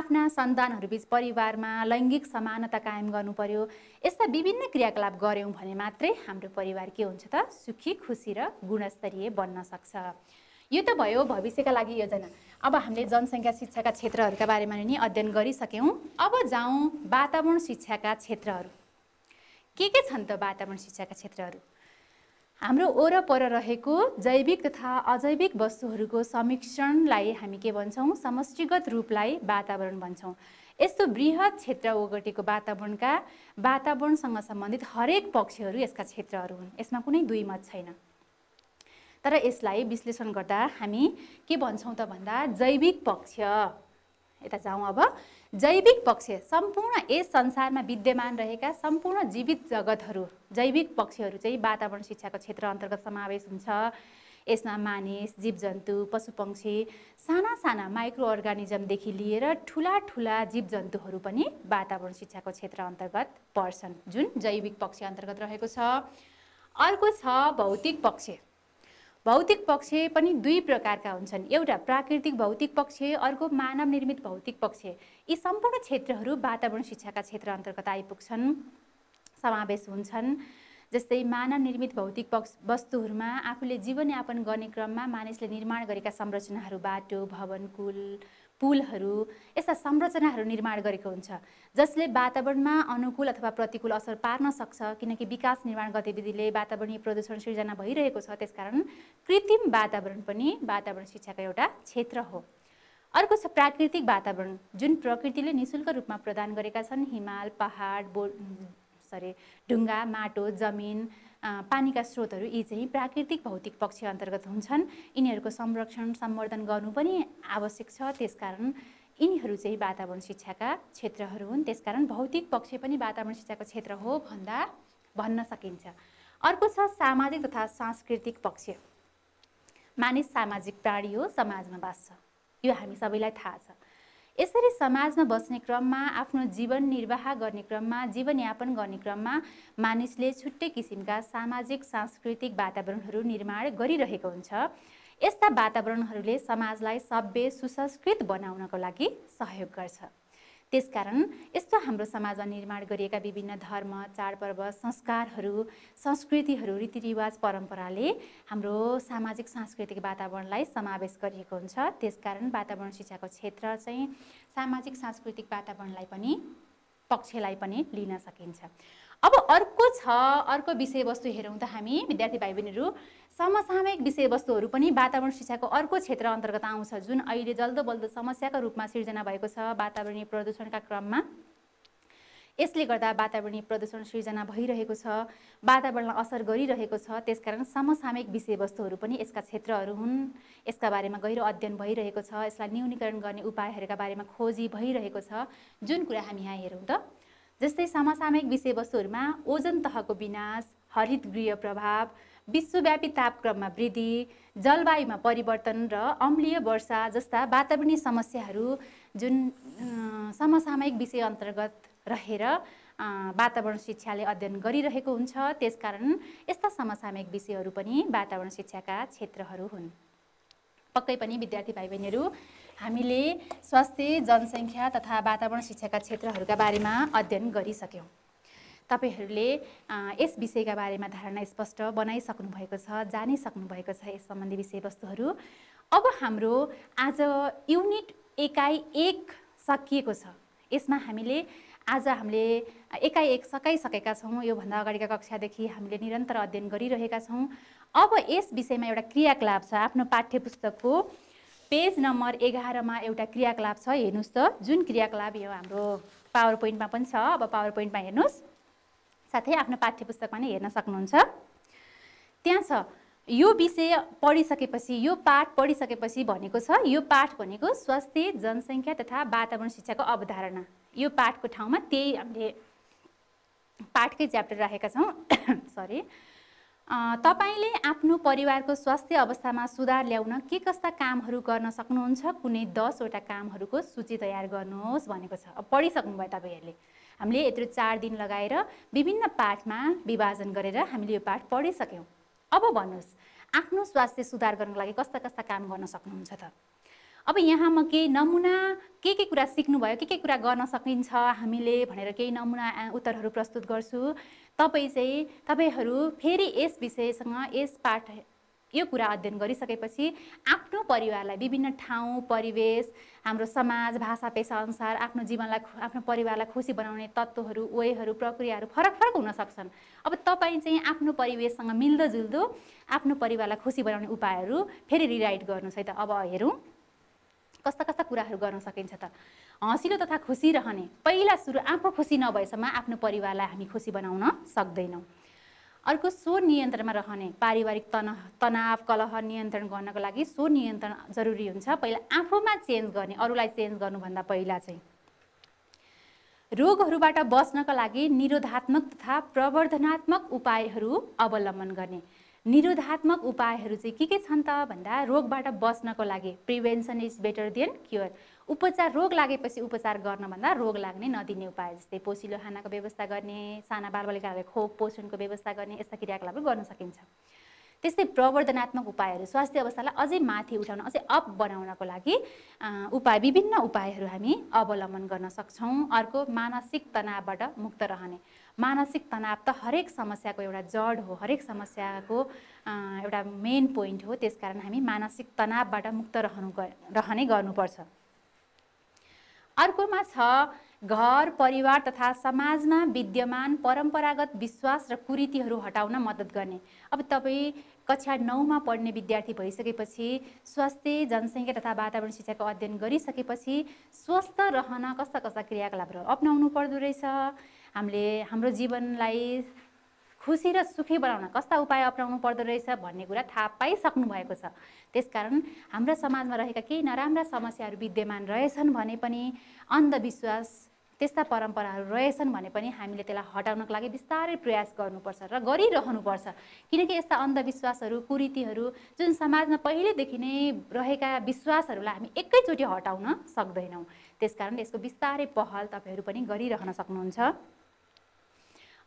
आफ्ना सन्तानहरूबिच परिवारमा लैङ्गिक समानता कायम गर्नु पर्यो यस्ता विभिन्न क्रियाकलाप गऱ्यौँ भने मात्रै हाम्रो परिवार के हुन्छ त? सुखी खुसी र गुणस्तरीय बन्न सक्छ। यो त भयो भविष्यका लागि योजना। अब हामीले जनसङ्ख्या शिक्षाका क्षेत्रहरूका बारेमा नि अध्ययन गरिसक्यौँ। अब जाउँ वातावरण शिक्षाका क्षेत्रहरू। के के छन् त वातावरण शिक्षाका क्षेत्रहरू? हाम्रो वरपर रहेको जैविक तथा अजैविक वस्तुहरूको समीक्षणलाई हामी के भन्छौँ? समष्टिगत रूपलाई वातावरण भन्छौँ। यस्तो वृहत क्षेत्र ओगटेको वातावरणका वातावरणसँग सम्बन्धित हरेक पक्षहरू यसका क्षेत्रहरू हुन्। यसमा कुनै दुई मत छैन। तर यसलाई विश्लेषण गर्दा हामी के भन्छौँ त भन्दा जैविक पक्ष। यता जाउँ अब। जैविक पक्ष सम्पूर्ण यस संसारमा विद्यमान रहेका सम्पूर्ण जीवित जगतहरू जैविक पक्षहरू चाहिँ वातावरण शिक्षाको क्षेत्र अन्तर्गत समावेश हुन्छ। यसमा मानिस जीवजन्तु पशुपक्षी साना साना माइक्रो अर्गानिजमदेखि लिएर ठुला ठुला जीवजन्तुहरू पनि वातावरण शिक्षाको क्षेत्र अन्तर्गत पर्छन् जुन जैविक पक्ष अन्तर्गत रहेको छ। अर्को छ भौतिक पक्ष भौतिक पक्ष पनि दुई प्रकारका हुन्छन्। एउटा प्राकृतिक भौतिक पक्ष अर्को मानव निर्मित भौतिक पक्ष। यी सम्पूर्ण क्षेत्रहरू वातावरण शिक्षाका क्षेत्र अन्तर्गत आइपुग्छन् समावेश हुन्छन्। जस्तै मानव निर्मित भौतिक पक्ष वस्तुहरूमा आफूले जीवनयापन गर्ने क्रममा मानिसले निर्माण गरेका संरचनाहरू बाटो भवन कुल पुलहरू यस्ता संरचनाहरू निर्माण गरेको हुन्छ जसले वातावरणमा अनुकूल अथवा प्रतिकूल असर पार्न सक्छ किनकि विकास निर्माण गतिविधिले वातावरणीय प्रदूषण सिर्जना भइरहेको छ। त्यसकारण कृत्रिम वातावरण पनि वातावरण शिक्षाको एउटा क्षेत्र हो। अर्को छ प्राकृतिक वातावरण जुन प्रकृतिले निशुल्क रूपमा प्रदान गरेका छन्। हिमाल पहाड बो सरी ढुङ्गा माटो जमिन पानीका स्रोतहरू यी चाहिँ प्राकृतिक भौतिक पक्ष अन्तर्गत हुन्छन्। यिनीहरूको संरक्षण सम्वर्धन गर्नु पनि आवश्यक छ। त्यसकारण यिनीहरू चाहिँ वातावरण शिक्षाका क्षेत्रहरू हुन्। त्यसकारण भौतिक पक्ष पनि वातावरण शिक्षाको क्षेत्र हो भन्दा भन्न सकिन्छ। अर्को छ सामाजिक तथा सांस्कृतिक पक्ष। मानिस सामाजिक प्राणी हो समाजमा बाँच्छ यो हामी सबैलाई थाहा छ। यसरी समाजमा बस्ने क्रममा आफ्नो जीवन निर्वाह गर्ने क्रममा जीवनयापन गर्ने क्रममा मानिसले छुट्टै किसिमका सामाजिक सांस्कृतिक वातावरणहरू निर्माण गरिरहेको हुन्छ। यस्ता वातावरणहरूले समाजलाई सभ्य सुसंस्कृत बनाउनको लागि सहयोग गर्छ। त्यसकारण यस्तो हाम्रो समाजमा निर्माण गरिएका विभिन्न धर्म चाडपर्व संस्कारहरू संस्कृतिहरू रीतिरिवाज परम्पराले हाम्रो सामाजिक सांस्कृतिक वातावरणलाई समावेश गरिएको हुन्छ। त्यसकारण वातावरण शिक्षाको क्षेत्र चाहिँ सामाजिक सांस्कृतिक वातावरणलाई पनि पक्षलाई पनि लिन सकिन्छ। अब अर्को छ अर्को विषयवस्तु हेरौँ त हामी विद्यार्थी भाइ बहिनीहरू समसामयिक विषयवस्तुहरू पनि वातावरण शिक्षाको अर्को क्षेत्र अन्तर्गत आउँछ जुन अहिले जल्दो बल्दो समस्याका रूपमा सिर्जना भएको छ वातावरणीय प्रदूषणका क्रममा। यसले गर्दा वातावरणीय प्रदूषण सिर्जना भइरहेको छ वातावरणलाई असर गरिरहेको छ। त्यसकारण समसामयिक विषयवस्तुहरू पनि यसका क्षेत्रहरू हुन्। यसका बारेमा गहिरो अध्ययन भइरहेको छ। यसलाई न्यूनीकरण गर्ने उपायहरूका बारेमा खोजी भइरहेको छ। जुन कुरा हामी यहाँ हेरौँ त जस्तै समसामयिक विषयवस्तुहरूमा ओजन तहको विनाश हरित गृह प्रभाव विश्वव्यापी तापक्रममा वृद्धि जलवायुमा परिवर्तन र अम्लीय वर्षा जस्ता वातावरणीय समस्याहरू जुन समसामयिक विषय अन्तर्गत रहेर वातावरण शिक्षाले अध्ययन गरिरहेको हुन्छ। त्यसकारण यस्ता समसामयिक विषयहरू पनि वातावरण शिक्षाका क्षेत्रहरू हुन्। पक्कै पनि विद्यार्थी भाइ बहिनीहरू हामीले स्वास्थ्य जनसङ्ख्या तथा वातावरण शिक्षाका क्षेत्रहरूका बारेमा अध्ययन गरिसक्यौँ। तपाईँहरूले यस विषयका बारेमा धारणा स्पष्ट बनाइसक्नु भएको छ जानिसक्नु भएको छ यस सम्बन्धी विषयवस्तुहरू। अब हाम्रो आज युनिट एकाइ एक सकिएको छ। यसमा हामीले आज हामीले एकाइ एक सकाइसकेका छौँ। योभन्दा अगाडिका कक्षादेखि हामीले निरन्तर अध्ययन गरिरहेका छौँ। अब यस विषयमा एउटा क्रियाकलाप छ। आफ्नो पाठ्य पुस्तकको पेज नम्बर एघारमा एउटा क्रियाकलाप छ। हेर्नुहोस् त जुन क्रियाकलाप यो हाम्रो पावर पोइन्टमा पनि छ। अब पावर पोइन्टमा हेर्नुहोस्। साथै आफ्नो पाठ्य पुस्तकमा नै हेर्न सक्नुहुन्छ। त्यहाँ छ यो विषय पढिसकेपछि यो पाठ पढिसकेपछि भनेको छ। यो पाठ भनेको स्वास्थ्य जनसङ्ख्या तथा वातावरण शिक्षाको अवधारणा। यो पाठको ठाउँमा त्यही हामीले पाठकै च्याप्टर राखेका छौँ। सरी तपाईँले आफ्नो परिवारको स्वास्थ्य अवस्थामा सुधार ल्याउन के कस्ता कामहरू गर्न सक्नुहुन्छ? कुनै दसवटा कामहरूको सूची तयार गर्नुहोस् भनेको छ। अब पढिसक्नुभयो तपाईँहरूले। हामीले यत्रो चार दिन लगाएर विभिन्न पाठमा विभाजन गरेर हामीले यो पाठ पढिसक्यौँ। अब भन्नुहोस् आफ्नो स्वास्थ्य सुधार गर्नको लागि कस्ता कस्ता काम गर्न सक्नुहुन्छ त? अब यहाँ म केही नमुना के के कुरा सिक्नुभयो के के कुरा गर्न सकिन्छ हामीले भनेर केही नमुना उत्तरहरू प्रस्तुत गर्छु। तपाईँ चाहिँ तपाईँहरू फेरि यस विषयसँग यस पाठ यो कुरा अध्ययन गरिसकेपछि आफ्नो परिवारलाई विभिन्न ठाउँ परिवेश हाम्रो समाज भाषा पेसा अनुसार आफ्नो जीवनलाई आफ्नो परिवारलाई खुसी बनाउने तत्त्वहरू वेहरू प्रक्रियाहरू फरक फरक हुन सक्छन्। अब तपाईँ चाहिँ आफ्नो परिवेशसँग मिल्दोजुल्दो आफ्नो परिवारलाई खुसी बनाउने उपायहरू फेरि रिराइट गर्नुहोस् है त। अब हेरौँ। कस्ता कस्ता कुराहरू गर्न सकिन्छ त। हँसिलो तथा खुसी रहने। पहिला सुरु आफू खुसी नभएसम्म आफ्नो परिवारलाई हामी खुसी बनाउन सक्दैनौँ। अर्को स्वर नियन्त्रणमा रहने। पारिवारिक तना तनाव कलह नियन्त्रण गर्नको लागि स्वर नियन्त्रण जरुरी हुन्छ। पहिला आफूमा चेन्ज गर्ने अरूलाई चेन्ज गर्नुभन्दा पहिला चाहिँ। रोगहरूबाट बच्नका लागि निरोधात्मक तथा प्रवर्धनात्मक उपायहरू अवलम्बन गर्ने। निरोधात्मक उपायहरू चाहिँ के के छन् त भन्दा रोगबाट बच्नको लागि prevention is better than cure उपचार रोग लागेपछि उपचार गर्नभन्दा रोग लाग्ने नदिने उपाय जस्तै पोसिलो खानाको व्यवस्था गर्ने साना बालबालिकाहरूलाई खोप पोषणको व्यवस्था गर्ने यस्ता क्रियाकलापहरू गर्न सकिन्छ। त्यस्तै प्रवर्धनात्मक उपायहरू स्वास्थ्य अवस्थालाई अझै माथि उठाउन अझै अप बनाउनको लागि उपाय विभिन्न उपायहरू हामी अवलम्बन गर्न सक्छौँ। अर्को मानसिक तनावबाट मुक्त रहने। मानसिक तनाव त हरेक समस्याको एउटा जड हो हरेक समस्याको एउटा मेन पोइन्ट हो। त्यसकारण हामी मानसिक तनावबाट मुक्त रहनु रहने गर्नुपर्छ। अर्कोमा छ घर परिवार तथा समाजमा विद्यमान परम्परागत विश्वास र कुरीतिहरू हटाउन मद्दत गर्ने। अब तपाईँ कक्षा नौमा पढ्ने विद्यार्थी भइसकेपछि स्वास्थ्य जनसङ्ख्या तथा वातावरण शिक्षाको अध्ययन गरिसकेपछि स्वस्थ रहन कस्ता कस्ता क्रियाकलापहरू अप्नाउनु पर्दो रहेछ? हामीले हाम्रो जीवनलाई खुसी र सुखी बनाउन कस्ता उपाय अप्नाउनु पर्दो रहेछ भन्ने कुरा थाहा पाइसक्नु भएको छ। त्यसकारण हाम्रा समाजमा रहेका केही नराम्रा समस्याहरू विद्यमान रहेछन् भने पनि अन्धविश्वास त्यस्ता परम्पराहरू रहेछन् भने पनि हामीले त्यसलाई हटाउनको लागि बिस्तारै प्रयास गर्नुपर्छ र गरिरहनुपर्छ। किनकि यस्ता अन्धविश्वासहरू कुरीतिहरू जुन समाजमा पहिलेदेखि नै रहेका विश्वासहरूलाई हामी एकैचोटि हटाउन सक्दैनौँ। त्यसकारण यसको बिस्तारै पहल तपाईँहरू पनि गरिरहन सक्नुहुन्छ।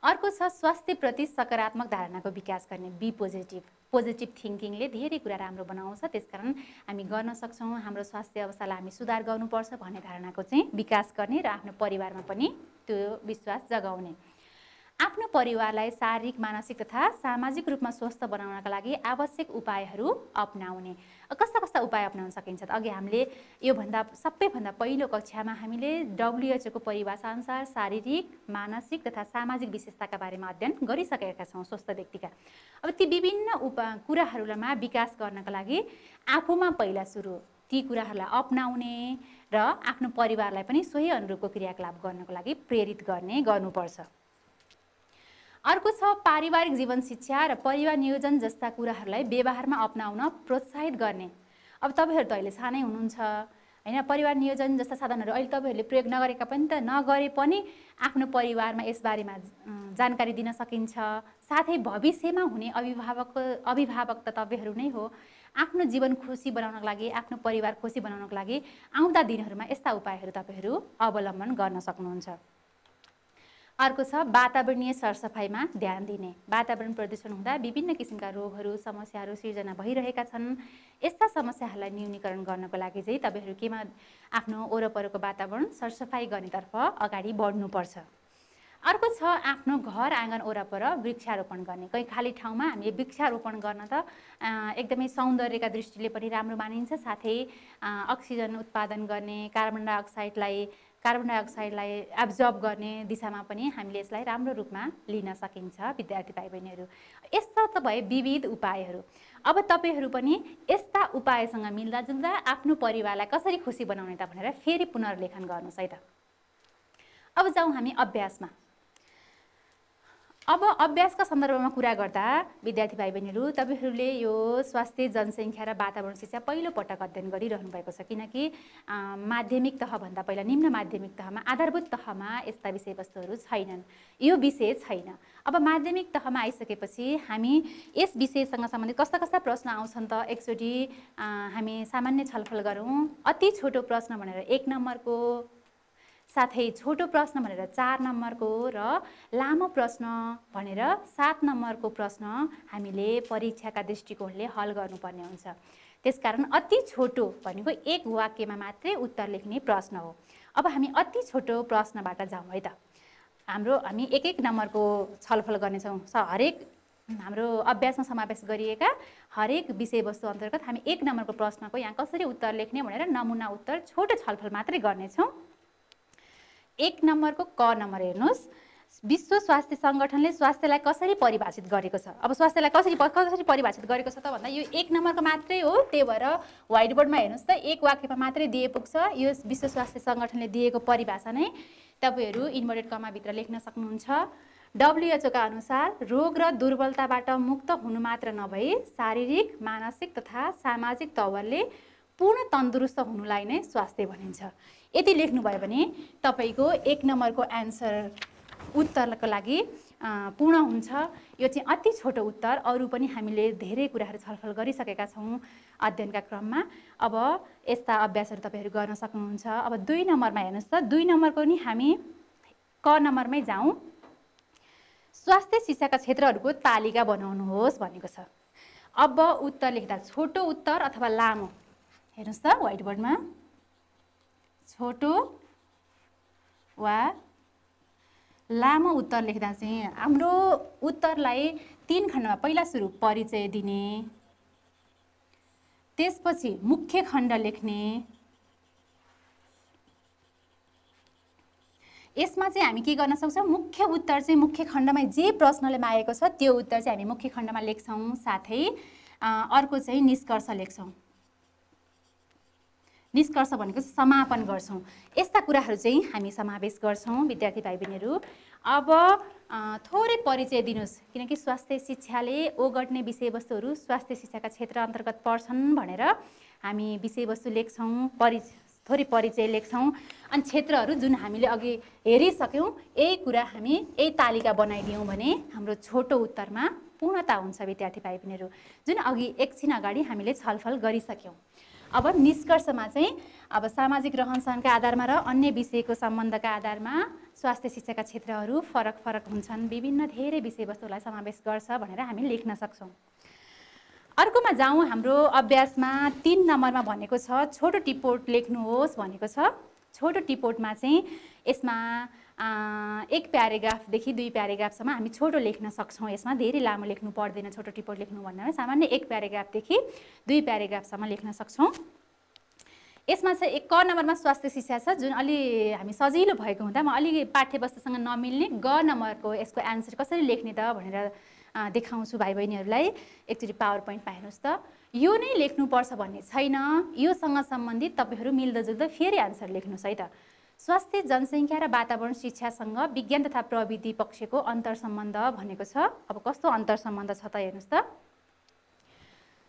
अर्को छ स्वास्थ्यप्रति सकारात्मक धारणाको विकास गर्ने बी पोजिटिभ। पोजिटिभ थिङ्किङले धेरै कुरा राम्रो बनाउँछ त्यसकारण हामी गर्न सक्छौँ हाम्रो स्वास्थ्य अवस्थालाई हामी सुधार गर्नुपर्छ भन्ने धारणाको चाहिँ विकास गर्ने र आफ्नो परिवारमा पनि त्यो विश्वास जगाउने। आफ्नो परिवारलाई शारीरिक मानसिक तथा सामाजिक रूपमा स्वस्थ बनाउनका लागि आवश्यक उपायहरू अप्नाउने। कस्ता कस्ता उपाय अप्नाउन सकिन्छ त? अघि हामीले योभन्दा सबैभन्दा पहिलो कक्षामा हामीले डब्लुएचओको परिभाषाअनुसार शारीरिक मानसिक तथा सामाजिक विशेषताका बारेमा अध्ययन गरिसकेका छौँ स्वस्थ व्यक्तिका। अब ती विभिन्न उपा कुराहरूमा विकास गर्नका लागि आफूमा पहिला सुरु ती कुराहरूलाई अप्नाउने र आफ्नो परिवारलाई पनि सोही अनुरूपको क्रियाकलाप गर्नको लागि प्रेरित गर्ने गर्नुपर्छ। अर्को छ पारिवारिक जीवन शिक्षा र परिवार नियोजन जस्ता कुराहरूलाई व्यवहारमा अप्नाउन प्रोत्साहित गर्ने। अब तपाईँहरू त अहिले सानै हुनुहुन्छ होइन? परिवार नियोजन जस्ता साधनहरू अहिले तपाईँहरूले प्रयोग नगरेका पनि त नगरे पनि आफ्नो परिवारमा यसबारेमा जानकारी दिन सकिन्छ। साथै भविष्यमा हुने अभिभावक अभिभावक त तपाईँहरू नै हो। आफ्नो जीवन खुसी बनाउनको लागि आफ्नो परिवार खुसी बनाउनको लागि आउँदा दिनहरूमा यस्ता उपायहरू तपाईँहरू अवलम्बन गर्न सक्नुहुन्छ। अर्को छ वातावरणीय सरसफाइमा ध्यान दिने। वातावरण प्रदूषण हुँदा विभिन्न किसिमका रोगहरू समस्याहरू सिर्जना भइरहेका छन्। यस्ता समस्याहरूलाई न्यूनीकरण गर्नको लागि चाहिँ तपाईँहरू केमा आफ्नो वरपरको वातावरण सरसफाइ गर्नेतर्फ अगाडि बढ्नुपर्छ। अर्को छ आफ्नो घर आँगन वरपर वृक्षारोपण गर्ने। कहीँ खाली ठाउँमा हामीले वृक्षारोपण गर्न त एकदमै सौन्दर्यका दृष्टिले पनि राम्रो मानिन्छ। साथै अक्सिजन उत्पादन गर्ने कार्बन डाइअक्साइडलाई कार्बन डाइअक्साइडलाई एब्जर्ब गर्ने दिशामा पनि हामीले यसलाई राम्रो रूपमा लिन सकिन्छ विद्यार्थी भाइ बहिनीहरू यस्ता त भए विविध उपायहरू। अब तपाईँहरू पनि यस्ता उपायसँग मिल्दाजुल्दा आफ्नो परिवारलाई कसरी खुसी बनाउने त भनेर फेरि पुनर्लेखन गर्नुहोस् है त। अब जाउँ हामी अभ्यासमा। अब अभ्यासका सन्दर्भमा कुरा गर्दा विद्यार्थी भाइ बहिनीहरू तपाईँहरूले यो स्वास्थ्य जनसङ्ख्या र वातावरण शिक्षा पहिलो पटक अध्ययन गरिरहनु भएको छ। किनकि माध्यमिक तहभन्दा पहिला निम्न माध्यमिक तहमा आधारभूत तहमा यस्ता विषयवस्तुहरू छैनन्। यो विषय छैन। अब माध्यमिक तहमा आइसकेपछि हामी यस विषयसँग सम्बन्धित कस्ता कस्ता प्रश्न आउँछन् त एकचोटि हामी सामान्य छलफल गरौँ। अति छोटो प्रश्न भनेर एक नम्बरको साथै छोटो प्रश्न भनेर चार नम्बरको र लामो प्रश्न भनेर सात नम्बरको प्रश्न हामीले परीक्षाका दृष्टिकोणले हल गर्नुपर्ने हुन्छ। त्यसकारण अति छोटो भनेको एक वाक्यमा मात्रै उत्तर लेख्ने प्रश्न हो। अब हामी अति छोटो प्रश्नबाट जाउँ है त। हाम्रो हामी एक एक नम्बरको छलफल गर्नेछौँ। हरेक हाम्रो अभ्यासमा समावेश गरिएका हरेक विषयवस्तु अन्तर्गत हामी एक नम्बरको प्रश्नको यहाँ कसरी उत्तर लेख्ने भनेर नमुना उत्तर छोटो छलफल मात्रै गर्नेछौँ। एक नम्बरको क नम्बर हेर्नुहोस्। विश्व स्वास्थ्य सङ्गठनले स्वास्थ्यलाई कसरी परिभाषित गरेको छ? अब स्वास्थ्यलाई कसरी कसरी परिभाषित गरेको छ त भन्दा यो एक नम्बरको मात्रै हो। त्यही भएर व्हाइट बोर्डमा हेर्नुहोस् त एक वाक्यमा मात्रै दिए पुग्छ। यो विश्व स्वास्थ्य सङ्गठनले दिएको परिभाषा नै तपाईँहरू इन्भर्टेड कमाभित्र लेख्न सक्नुहुन्छ। डब्लुएचओका अनुसार रोग र दुर्बलताबाट मुक्त हुनु मात्र नभई शारीरिक मानसिक तथा सामाजिक तवरले पूर्ण तन्दुरुस्त हुनुलाई नै स्वास्थ्य भनिन्छ। यति लेख्नुभयो भने तपाईँको एक नम्बरको एन्सर उत्तरको लागि पूर्ण हुन्छ। यो चाहिँ अति छोटो उत्तर। अरू पनि हामीले धेरै कुराहरू छलफल गरिसकेका छौँ अध्ययनका क्रममा। अब यस्ता अभ्यासहरू तपाईँहरू गर्न सक्नुहुन्छ। अब दुई नम्बरमा हेर्नुहोस् त। दुई नम्बरको नि हामी क नम्बरमै जाउँ। स्वास्थ्य शिक्षाका क्षेत्रहरूको तालिका बनाउनुहोस् भनेको छ। अब उत्तर लेख्दा छोटो उत्तर अथवा लामो। हेर्नुहोस् त व्हाइट बोर्डमा छोटो वा लामो उत्तर लेख्दा चाहिँ हाम्रो उत्तरलाई तिन खण्डमा पहिला सुरु परिचय दिने त्यसपछि मुख्य खण्ड लेख्ने। यसमा चाहिँ हामी के गर्न सक्छौँ? मुख्य उत्तर चाहिँ मुख्य खण्डमा जे प्रश्नले मागेको छ त्यो उत्तर चाहिँ हामी मुख्य खण्डमा लेख्छौँ साथै अर्को चाहिँ निष्कर्ष लेख्छौँ। निष्कर्ष भनेको समापन गर्छौँ। यस्ता कुराहरू चाहिँ हामी समावेश गर्छौँ विद्यार्थी भाइ बहिनीहरू अब थोरै परिचय दिनुहोस् किनकि स्वास्थ्य शिक्षाले ओगट्ने विषयवस्तुहरू स्वास्थ्य शिक्षाका क्षेत्र अन्तर्गत पर्छन् भनेर हामी विषयवस्तु लेख्छौँ परि थोरै परिचय लेख्छौँ। अनि क्षेत्रहरू जुन हामीले अघि हेरिसक्यौँ यही कुरा हामी यही तालिका बनाइदियौँ भने हाम्रो छोटो उत्तरमा पूर्णता हुन्छ विद्यार्थी भाइ बहिनीहरू जुन अघि एकछिन अगाडि हामीले छलफल गरिसक्यौँ। अब निष्कर्षमा चाहिँ अब सामाजिक रहनसहनका आधारमा र अन्य विषयको सम्बन्धका आधारमा स्वास्थ्य शिक्षाका क्षेत्रहरू फरक फरक हुन्छन् विभिन्न धेरै विषयवस्तुलाई समावेश गर्छ भनेर हामी लेख्न सक्छौँ। अर्कोमा जाउँ हाम्रो अभ्यासमा तिन नम्बरमा भनेको छ छोटो टिपोट लेख्नुहोस् भनेको छ। छोटो टिपोटमा चाहिँ यसमा एक प्यारेग्राफदेखि दुई प्यारेग्राफसम्म हामी छोटो लेख्न सक्छौँ। यसमा धेरै लामो लेख्नु पर्दैन छोटो टिपोट लेख्नु भन्दा सामान्य एक प्यारेग्राफदेखि दुई प्यारेग्राफसम्म लेख्न सक्छौँ। यसमा चाहिँ एक क नम्बरमा स्वास्थ्य शिक्षा छ जुन अलि हामी सजिलो भएको हुँदा म अलि पाठ्यवस्तुसँग नमिल्ने ग नम्बरको यसको एन्सर कसरी लेख्ने त भनेर देखाउँछु भाइ बहिनीहरूलाई एकचोटि पावर पोइन्टमा हेर्नुहोस् त। यो नै लेख्नुपर्छ भन्ने छैन। योसँग सम्बन्धित तपाईँहरू मिल्दोजुल्दो फेरि एन्सर लेख्नुहोस् है त। स्वास्थ्य जनसङ्ख्या र वातावरण शिक्षासँग विज्ञान तथा प्रविधि पक्षको अन्तर सम्बन्ध भनेको छ। अब कस्तो अन्तर सम्बन्ध छ त हेर्नुहोस् त।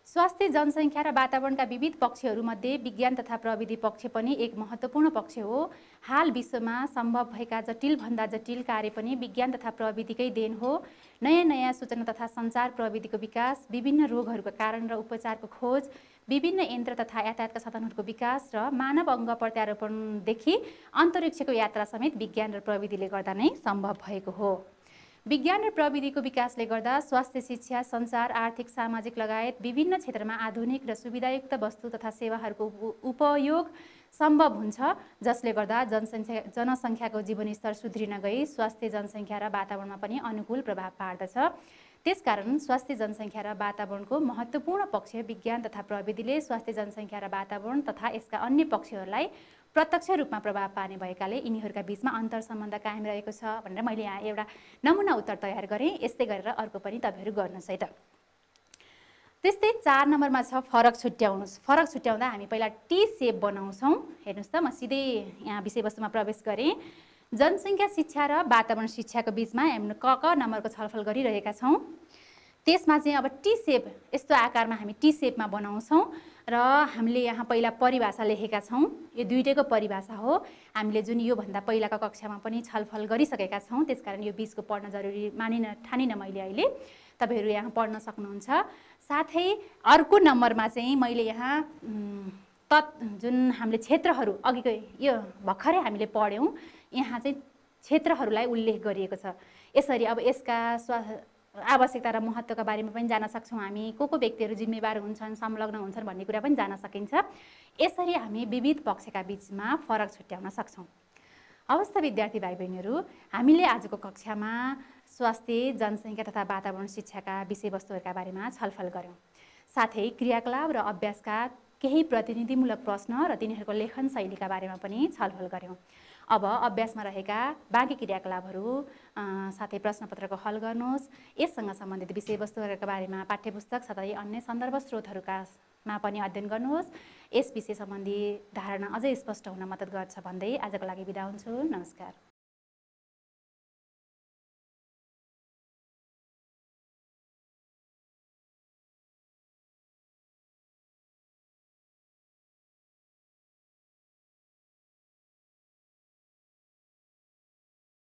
स्वास्थ्य जनसङ्ख्या र वातावरणका विविध पक्षहरूमध्ये विज्ञान तथा प्रविधि पक्ष पनि एक महत्त्वपूर्ण पक्ष हो। हाल विश्वमा सम्भव भएका जटिलभन्दा जटिल कार्य पनि विज्ञान तथा प्रविधिकै देन हो। नयाँ नयाँ सूचना तथा सञ्चार प्रविधिको विकास विभिन्न रोगहरूको कारण र उपचारको खोज विभिन्न यन्त्र तथा यातायातका साधनहरूको विकास र मानव अङ्ग प्रत्यारोपणदेखि अन्तरिक्षको यात्रा समेत विज्ञान र प्रविधिले गर्दा नै सम्भव भएको हो। विज्ञान र प्रविधिको विकासले गर्दा स्वास्थ्य शिक्षा सञ्चार आर्थिक सामाजिक लगायत विभिन्न क्षेत्रमा आधुनिक र सुविधायुक्त वस्तु तथा सेवाहरूको उपयोग सम्भव हुन्छ जसले गर्दा जनसङ्ख्या जनसङ्ख्याको जीवनस्तर सुध्रिन गई स्वास्थ्य जनसङ्ख्या र वातावरणमा पनि अनुकूल प्रभाव पार्दछ। त्यसकारण स्वास्थ्य जनसङ्ख्या र वातावरणको महत्त्वपूर्ण पक्ष विज्ञान तथा प्रविधिले स्वास्थ्य जनसङ्ख्या र वातावरण तथा यसका अन्य पक्षहरूलाई प्रत्यक्ष रूपमा प्रभाव पार्ने भएकाले यिनीहरूका बिचमा अन्तर सम्बन्ध कायम रहेको छ भनेर मैले यहाँ एउटा नमुना उत्तर तयार गरेँ। यस्तै गरेर अर्को पनि तपाईँहरू गर्नुहोस् है त। त्यस्तै चार नम्बरमा छ फरक छुट्याउनुहोस् फरक छुट्याउँदा हामी पहिला टी सेप बनाउँछौँ। हेर्नुहोस् त म सिधै यहाँ विषयवस्तुमा प्रवेश गरेँ। जनसङ्ख्या शिक्षा र वातावरण शिक्षाको बिचमा हामी क क नम्बरको छलफल गरिरहेका छौँ। त्यसमा चाहिँ अब टी सेप यस्तो आकारमा हामी टी सेपमा बनाउँछौँ र हामीले यहाँ पहिला परिभाषा लेखेका छौँ। यो दुइटैको परिभाषा हो। हामीले जुन योभन्दा पहिलाको कक्षामा पनि छलफल गरिसकेका छौँ त्यसकारण यो बिचको पढ्न जरुरी मानिन ठानिनँ मैले अहिले। तपाईँहरू यहाँ पढ्न सक्नुहुन्छ। साथै अर्को नम्बरमा चाहिँ मैले यहाँ तत् जुन हामीले क्षेत्रहरू अघिको यो भर्खरै हामीले पढ्यौँ यहाँ चाहिँ क्षेत्रहरूलाई उल्लेख गरिएको छ। यसरी अब यसका स्वा आवश्यकता र महत्त्वका बारेमा पनि जान सक्छौँ हामी। को को व्यक्तिहरू जिम्मेवार हुन्छन् संलग्न हुन्छन् भन्ने कुरा पनि जान सकिन्छ। यसरी हामी विविध पक्षका बिचमा फरक छुट्याउन सक्छौँ। अवस्था विद्यार्थी भाइ बहिनीहरू हामीले आजको कक्षामा स्वास्थ्य जनसङ्ख्या तथा वातावरण शिक्षाका विषयवस्तुहरूका बारेमा छलफल गऱ्यौँ। साथै क्रियाकलाप र अभ्यासका केही प्रतिनिधिमूलक प्रश्न र तिनीहरूको लेखन शैलीका बारेमा पनि छलफल गऱ्यौँ अब अभ्यासमा रहेका बाँकी क्रियाकलापहरू साथै प्रश्नपत्रको हल गर्नुहोस्। यससँग सम्बन्धित विषयवस्तुहरूका बारेमा पाठ्यपुस्तक साथै अन्य सन्दर्भ स्रोतहरूका मा पनि अध्ययन गर्नुहोस्। यस विषय सम्बन्धी धारणा अझै स्पष्ट हुन मद्दत गर्छ भन्दै आजको लागि बिदा हुन्छु। नमस्कार।